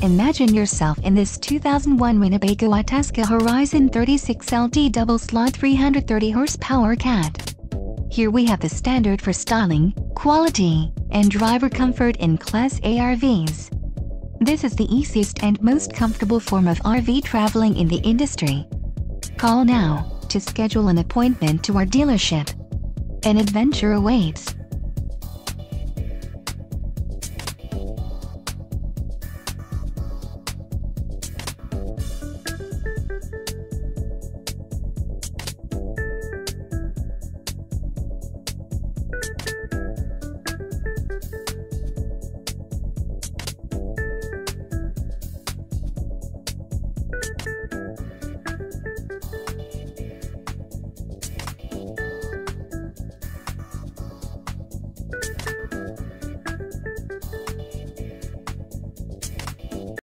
Imagine yourself in this 2001 Winnebago Itasca Horizon 36 LD double slot 330 horsepower cat. Here we have the standard for styling, quality, and driver comfort in Class A RVs. This is the easiest and most comfortable form of RV traveling in the industry. Call now to schedule an appointment to our dealership. An adventure awaits.